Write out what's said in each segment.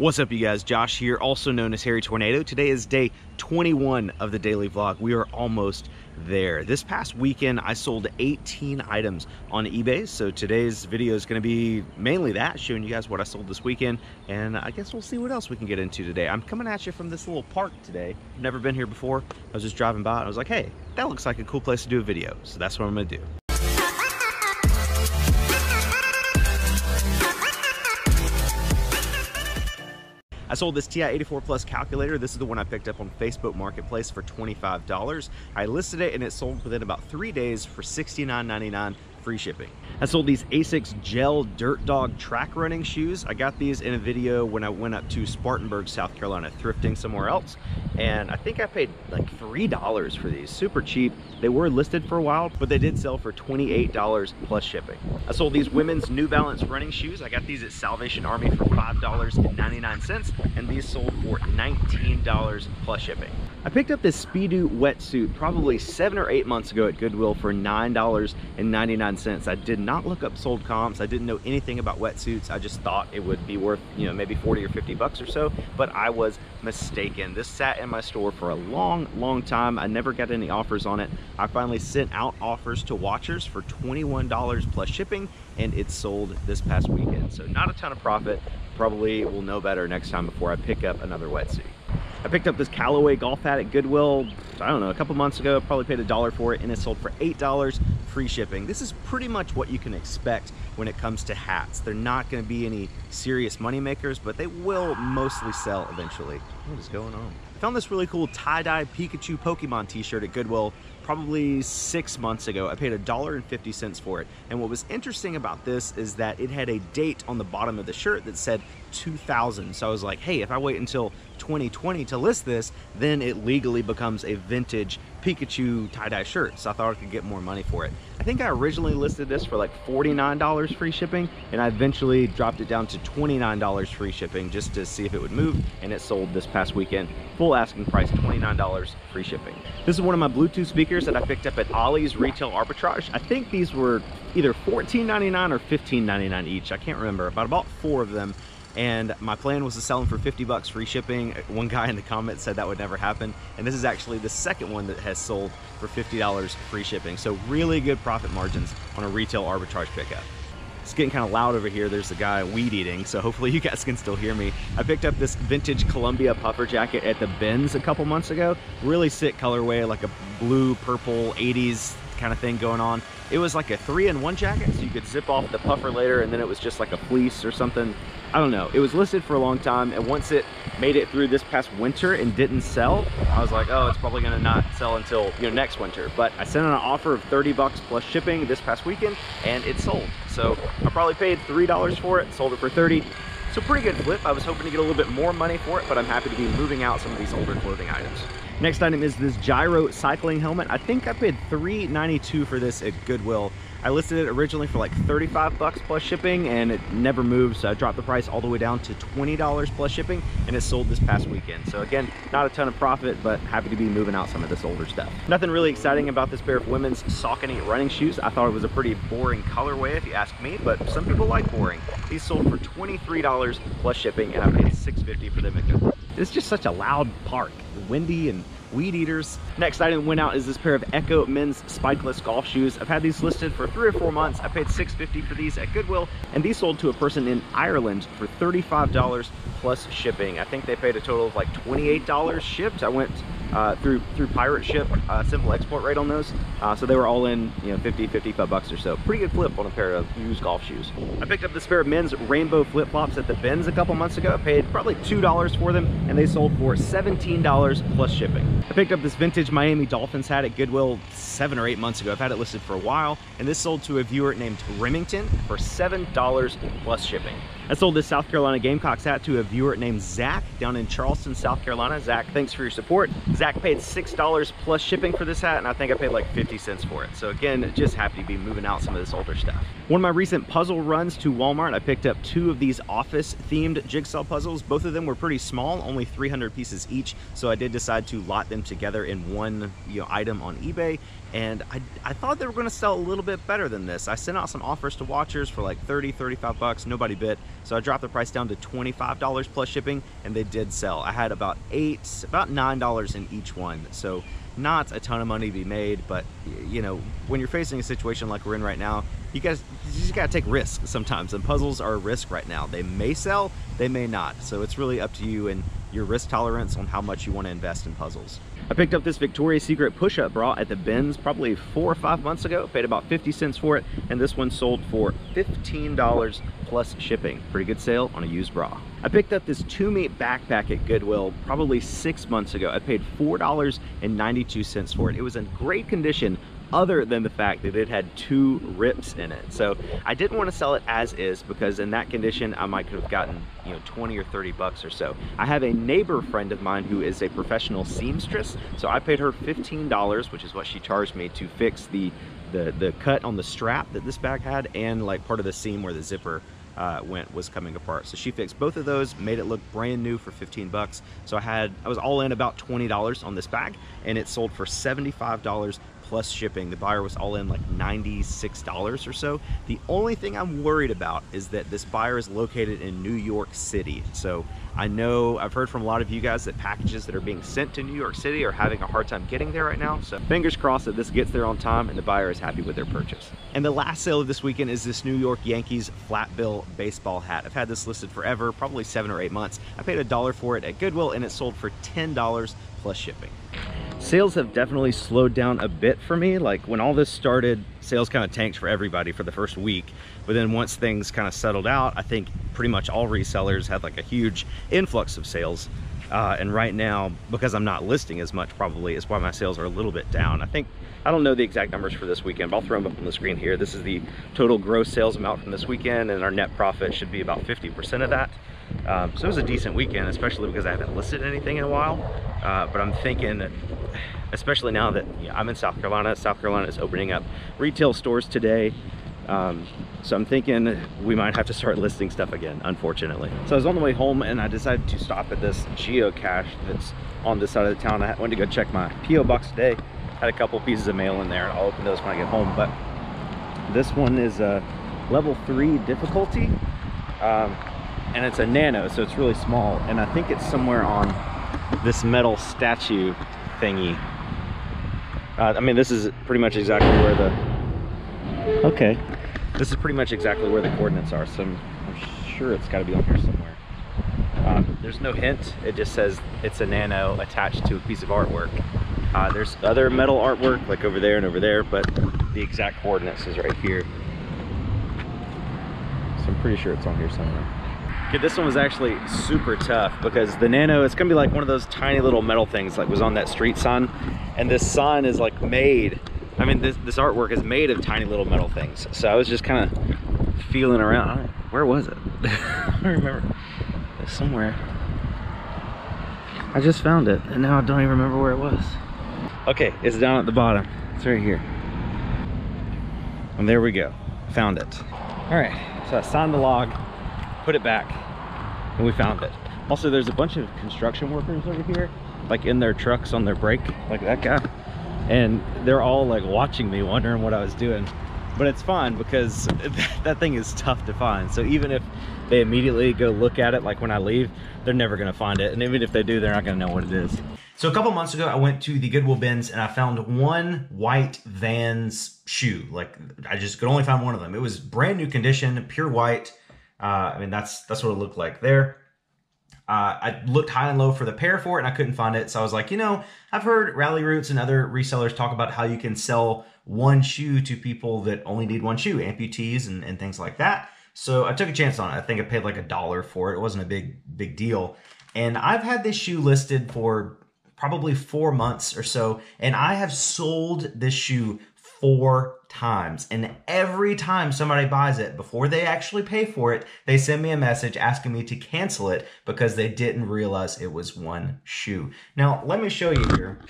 What's up you guys, Josh here, also known as Hairy Tornado. Today is day 21 of the daily vlog. We are almost there. This past weekend, I sold 18 items on eBay. So today's video is gonna be mainly that, showing you guys what I sold this weekend. And I guess we'll see what else we can get into today. I'm coming at you from this little park today. Never been here before. I was just driving by and I was like, hey, that looks like a cool place to do a video. So that's what I'm gonna do. I sold this TI-84 Plus calculator. This is the one I picked up on Facebook Marketplace for $25. I listed it and it sold within about three days for $69.99 free shipping. I sold these Asics gel dirt dog track running shoes. I got these in a video when I went up to Spartanburg, South Carolina, thrifting somewhere else. And I think I paid like $3 for these, super cheap. They were listed for a while, but they did sell for $28 plus shipping. I sold these women's New Balance running shoes. I got these at Salvation Army for $5.99 and these sold for $19 plus shipping. I picked up this Speedo wetsuit probably seven or eight months ago at Goodwill for $9.99. I did not look up sold comps. I didn't know anything about wetsuits. I just thought it would be worth, you know, maybe 40 or 50 bucks or so, but I was mistaken. This sat in my store for a long, long time. I never got any offers on it. I finally sent out offers to watchers for $21 plus shipping and it sold this past weekend. So not a ton of profit. Probably will know better next time before I pick up another wetsuit. I picked up this Callaway golf hat at Goodwill, I don't know, a couple months ago, probably paid a dollar for it and it sold for $8 free shipping. This is pretty much what you can expect when it comes to hats. They're not gonna be any serious money makers, but they will mostly sell eventually. What is going on? I found this really cool tie-dye Pikachu Pokemon t-shirt at Goodwill probably six months ago. I paid a dollar and 50 cents for it. And what was interesting about this is that it had a date on the bottom of the shirt that said 2000. So I was like, hey, if I wait until 2020 to list this, then it legally becomes a vintage Pikachu tie-dye shirt. So I thought I could get more money for it. I think I originally listed this for like $49 free shipping and I eventually dropped it down to $29 free shipping just to see if it would move and it sold this past weekend. Full asking price, $29 free shipping. This is one of my Bluetooth speakers that I picked up at Ollie's Retail Arbitrage. I think these were either $14.99 or $15.99 each. I can't remember, but I bought four of them and my plan was to sell them for 50 bucks free shipping. One guy in the comments said that would never happen, and this is actually the second one that has sold for $50 free shipping. So really good profit margins on a retail arbitrage pickup. It's getting kind of loud over here. There's a guy weed eating, so hopefully you guys can still hear me. I picked up this vintage Columbia puffer jacket at the bins a couple months ago. Really sick colorway, like a blue, purple, 80s kind of thing going on. It was like a three in one jacket, so you could zip off the puffer later and then it was just like a fleece or something. I don't know. It was listed for a long time and once it made it through this past winter and didn't sell, I was like, oh, it's probably gonna not sell until you know next winter. But I sent an offer of 30 bucks plus shipping this past weekend and it sold. So I probably paid $3 for it, sold it for 30. So pretty good flip. I was hoping to get a little bit more money for it, but I'm happy to be moving out some of these older clothing items. Next item is this Giro cycling helmet. I think I paid $3.92 for this at Goodwill. I listed it originally for like 35 bucks plus shipping and it never moved. So I dropped the price all the way down to $20 plus shipping and it sold this past weekend. So again, not a ton of profit, but happy to be moving out some of this older stuff. Nothing really exciting about this pair of women's Saucony running shoes. I thought it was a pretty boring colorway if you ask me, but some people like boring. These sold for $23 plus shipping and I paid $6.50 for them. It's just such a loud park, windy and weed eaters. Next item went out is this pair of Ecco men's spikeless golf shoes. I've had these listed for three or four months. I paid $6.50 for these at Goodwill, and these sold to a person in Ireland for $35 plus shipping. I think they paid a total of like $28 shipped. I went uh, through through pirate ship uh, simple export rate on those uh, so they were all in you know 50 55 bucks or so. Pretty good flip on a pair of used golf shoes. I picked up this pair of men's rainbow flip-flops at the bins a couple months ago. I paid probably two dollars for them and they sold for 17 dollars plus shipping. I picked up this vintage miami dolphins hat at goodwill seven or eight months ago. I've had it listed for a while and this sold to a viewer named remington for seven dollars plus shipping I sold this South Carolina Gamecocks hat to a viewer named Zach down in Charleston, South Carolina. Zach, thanks for your support. Zach paid $6 plus shipping for this hat, and I think I paid like 50 cents for it. So again, just happy to be moving out some of this older stuff. One of my recent puzzle runs to Walmart, I picked up two of these office-themed jigsaw puzzles. Both of them were pretty small, only 300 pieces each, so I did decide to lot them together in one you know, item on eBay, and I, I thought they were going to sell a little bit better than this. I sent out some offers to watchers for like 30, 35 bucks, nobody bid. So I dropped the price down to $25 plus shipping and they did sell. I had about eight, about $9 in each one. So not a ton of money to be made, but you know, when you're facing a situation like we're in right now, you guys you just gotta take risks sometimes and puzzles are a risk right now. They may sell, they may not. So it's really up to you and your risk tolerance on how much you want to invest in puzzles. I picked up this Victoria's Secret push-up bra at the bins probably four or five months ago. Paid about 50 cents for it, and this one sold for $15 plus shipping. Pretty good sale on a used bra. I picked up this Tumi backpack at Goodwill probably six months ago. I paid $4.92 for it. It was in great condition, other than the fact that it had two rips in it. So I didn't want to sell it as is because in that condition, I might have gotten, you know, 20 or 30 bucks or so. I have a neighbor friend of mine who is a professional seamstress. So I paid her $15, which is what she charged me to fix the, the, the cut on the strap that this bag had and like part of the seam where the zipper uh, went was coming apart. So she fixed both of those, made it look brand new for 15 bucks. So I had, I was all in about $20 on this bag and it sold for $75 plus shipping. The buyer was all in like $96 or so. The only thing I'm worried about is that this buyer is located in New York City. So I know I've heard from a lot of you guys that packages that are being sent to New York City are having a hard time getting there right now. So fingers crossed that this gets there on time and the buyer is happy with their purchase. And the last sale of this weekend is this New York Yankees flat bill baseball hat. I've had this listed forever, probably seven or eight months. I paid a dollar for it at Goodwill and it sold for $10 plus shipping. Sales have definitely slowed down a bit for me. Like when all this started, sales kind of tanked for everybody for the first week. But then once things kind of settled out, I think pretty much all resellers had like a huge influx of sales. Uh, and right now, because I'm not listing as much probably, is why my sales are a little bit down. I think, I don't know the exact numbers for this weekend, but I'll throw them up on the screen here. This is the total gross sales amount from this weekend, and our net profit should be about 50% of that. Um, so it was a decent weekend, especially because I haven't listed anything in a while. Uh, but I'm thinking, especially now that you know, I'm in South Carolina, South Carolina is opening up retail stores today. Um, so I'm thinking we might have to start listing stuff again, unfortunately. So I was on the way home and I decided to stop at this geocache that's on this side of the town. I went to go check my P.O. box today. Had a couple pieces of mail in there. I'll open those when I get home. But this one is a level three difficulty. Um, and it's a nano, so it's really small. And I think it's somewhere on this metal statue thingy. Uh, I mean, this is pretty much exactly where the, okay. This is pretty much exactly where the coordinates are, so I'm, I'm sure it's gotta be on here somewhere. Um, there's no hint, it just says it's a nano attached to a piece of artwork. Uh, there's other metal artwork like over there and over there, but the exact coordinates is right here. So I'm pretty sure it's on here somewhere. Okay, this one was actually super tough because the Nano, it's gonna be like one of those tiny little metal things like was on that street sign. And this sign is like made, I mean, this, this artwork is made of tiny little metal things. So I was just kind of feeling around. Where was it? I don't remember. It's somewhere. I just found it and now I don't even remember where it was. Okay, it's down at the bottom. It's right here. And there we go, found it. All right, so I signed the log, put it back, and we found it. Also, there's a bunch of construction workers over here, like in their trucks on their break, like that guy. And they're all like watching me, wondering what I was doing. But it's fine because that thing is tough to find. So even if they immediately go look at it, like when I leave, they're never gonna find it. And even if they do, they're not gonna know what it is. So a couple months ago, I went to the Goodwill bins and I found one white Vans shoe. Like I just could only find one of them. It was brand new condition, pure white. Uh, I mean, that's that's what it looked like there. Uh, I looked high and low for the pair for it and I couldn't find it. So I was like, you know, I've heard Rally Roots and other resellers talk about how you can sell one shoe to people that only need one shoe, amputees and, and things like that. So I took a chance on it. I think I paid like a dollar for it. It wasn't a big, big deal. And I've had this shoe listed for probably four months or so. And I have sold this shoe four times. And every time somebody buys it, before they actually pay for it, they send me a message asking me to cancel it because they didn't realize it was one shoe. Now, let me show you here.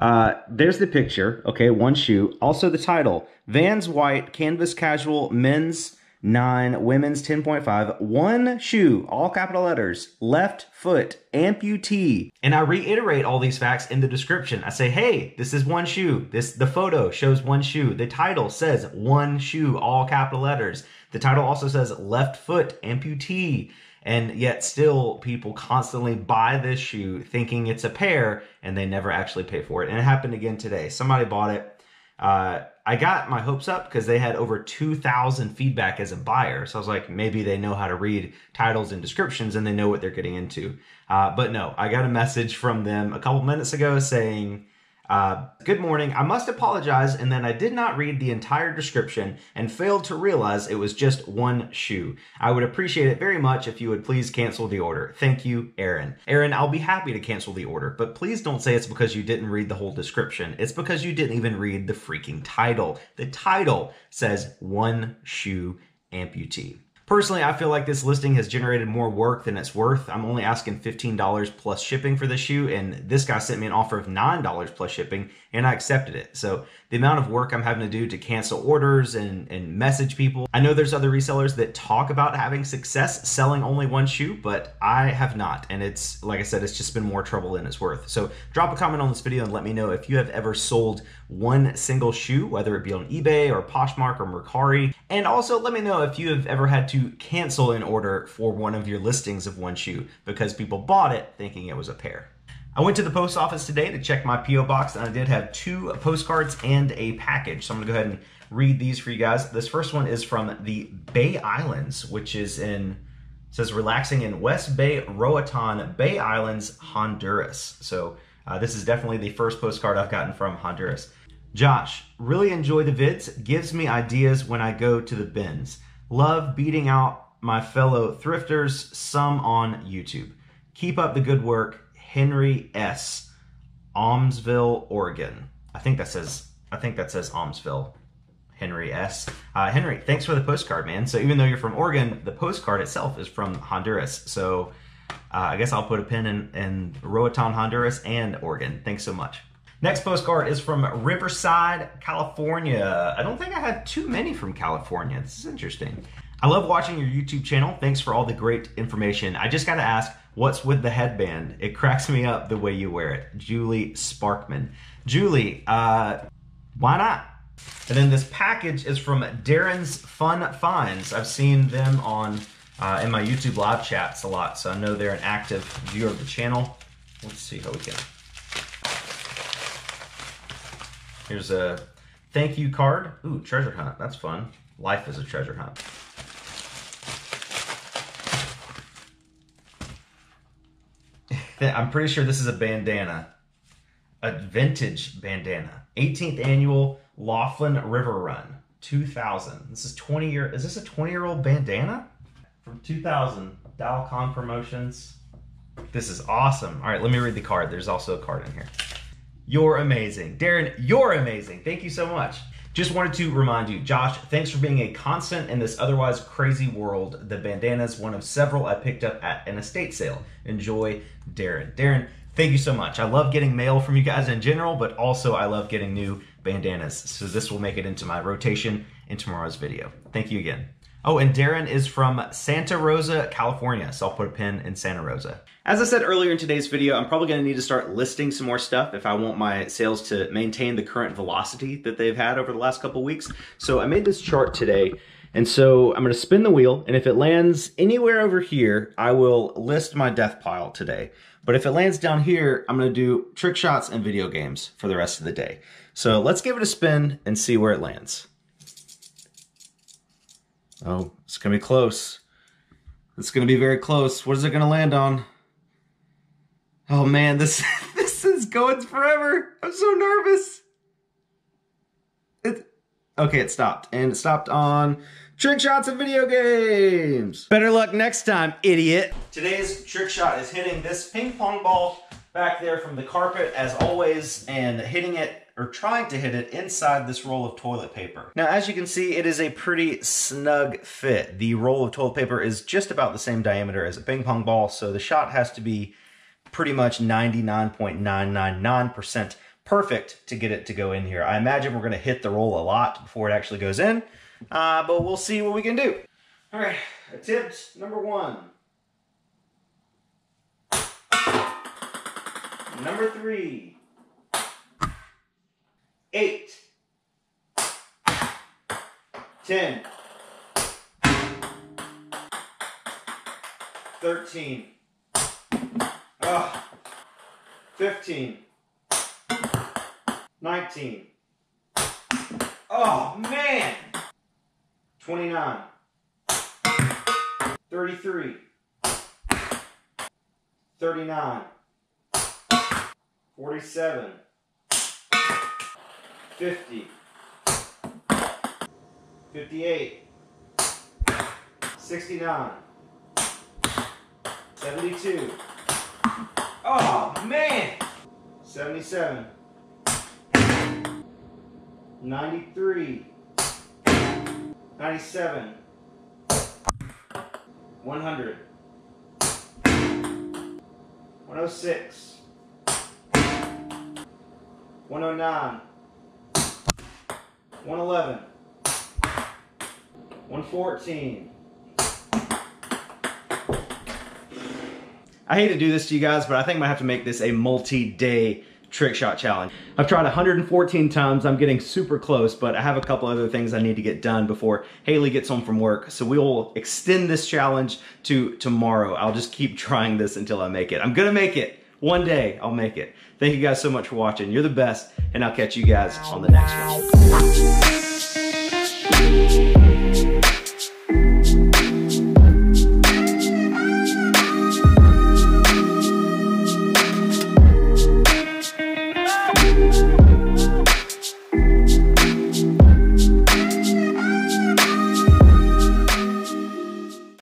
Uh, there's the picture. Okay, one shoe. Also the title, Vans White Canvas Casual Men's nine, women's 10.5, one shoe, all capital letters, left foot, amputee. And I reiterate all these facts in the description. I say, hey, this is one shoe. This the photo shows one shoe. The title says one shoe, all capital letters. The title also says left foot, amputee. And yet still people constantly buy this shoe thinking it's a pair and they never actually pay for it. And it happened again today. Somebody bought it. Uh, I got my hopes up because they had over 2,000 feedback as a buyer. So I was like, maybe they know how to read titles and descriptions and they know what they're getting into. Uh, but no, I got a message from them a couple minutes ago saying, uh, good morning. I must apologize and then I did not read the entire description and failed to realize it was just one shoe. I would appreciate it very much if you would please cancel the order. Thank you, Aaron. Aaron, I'll be happy to cancel the order, but please don't say it's because you didn't read the whole description. It's because you didn't even read the freaking title. The title says one shoe amputee. Personally, I feel like this listing has generated more work than it's worth. I'm only asking $15 plus shipping for the shoe, and this guy sent me an offer of $9 plus shipping, and I accepted it. So the amount of work I'm having to do to cancel orders and, and message people. I know there's other resellers that talk about having success selling only one shoe, but I have not. And it's, like I said, it's just been more trouble than it's worth. So drop a comment on this video and let me know if you have ever sold one single shoe, whether it be on eBay or Poshmark or Mercari. And also let me know if you have ever had to cancel an order for one of your listings of one shoe because people bought it thinking it was a pair. I went to the post office today to check my P.O. box and I did have two postcards and a package. So I'm gonna go ahead and read these for you guys. This first one is from the Bay Islands, which is in, says relaxing in West Bay, Roatan, Bay Islands, Honduras. So uh, this is definitely the first postcard I've gotten from Honduras. Josh, really enjoy the vids. Gives me ideas when I go to the bins. Love beating out my fellow thrifters, some on YouTube. Keep up the good work. Henry S. Almsville, Oregon. I think that says I think that says Almsville. Henry S. Uh, Henry, thanks for the postcard, man. So even though you're from Oregon, the postcard itself is from Honduras. So uh, I guess I'll put a pin in, in Roatan, Honduras and Oregon. Thanks so much. Next postcard is from Riverside, California. I don't think I had too many from California. This is interesting. I love watching your YouTube channel. Thanks for all the great information. I just got to ask, what's with the headband? It cracks me up the way you wear it. Julie Sparkman. Julie, uh, why not? And then this package is from Darren's Fun Finds. I've seen them on uh, in my YouTube live chats a lot, so I know they're an active viewer of the channel. Let's see how we can Here's a thank you card. Ooh, treasure hunt. That's fun. Life is a treasure hunt. I'm pretty sure this is a bandana. A vintage bandana. 18th annual Laughlin River Run. 2000. This is 20 year. Is this a 20 year old bandana? From 2000. Dalcon Promotions. This is awesome. All right, let me read the card. There's also a card in here. You're amazing. Darren, you're amazing. Thank you so much. Just wanted to remind you, Josh, thanks for being a constant in this otherwise crazy world. The bandana is one of several I picked up at an estate sale. Enjoy, Darren. Darren, thank you so much. I love getting mail from you guys in general, but also I love getting new bandanas. So this will make it into my rotation in tomorrow's video. Thank you again. Oh, and Darren is from Santa Rosa, California, so I'll put a pin in Santa Rosa. As I said earlier in today's video, I'm probably gonna need to start listing some more stuff if I want my sales to maintain the current velocity that they've had over the last couple weeks. So I made this chart today, and so I'm gonna spin the wheel, and if it lands anywhere over here, I will list my death pile today. But if it lands down here, I'm gonna do trick shots and video games for the rest of the day. So let's give it a spin and see where it lands. Oh, it's going to be close. It's going to be very close. What is it going to land on? Oh man, this this is going forever. I'm so nervous. It, okay, it stopped. And it stopped on trick shots and video games. Better luck next time, idiot. Today's trick shot is hitting this ping pong ball back there from the carpet as always and hitting it or trying to hit it inside this roll of toilet paper. Now, as you can see, it is a pretty snug fit. The roll of toilet paper is just about the same diameter as a ping pong ball, so the shot has to be pretty much 99.999% perfect to get it to go in here. I imagine we're gonna hit the roll a lot before it actually goes in, uh, but we'll see what we can do. All right, attempt number one. Number three. Eight. Ten. Thirteen. Oh. Fifteen. Nineteen. Oh, man! 29. 33. 39. 47. 50. 58. 69. 72. Oh, man! 77. 93. 97. 100. 106. 109. 111. 114. I hate to do this to you guys, but I think I'm gonna have to make this a multi-day trick shot challenge. I've tried 114 times. I'm getting super close, but I have a couple other things I need to get done before Haley gets home from work. So we will extend this challenge to tomorrow. I'll just keep trying this until I make it. I'm gonna make it. One day I'll make it. Thank you guys so much for watching. You're the best, and I'll catch you guys on the next one.